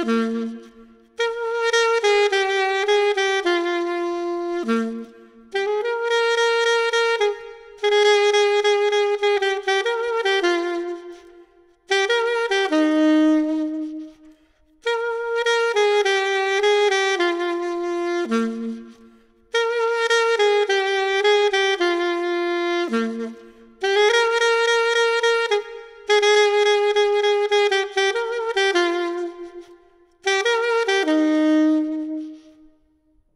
Mm-hmm.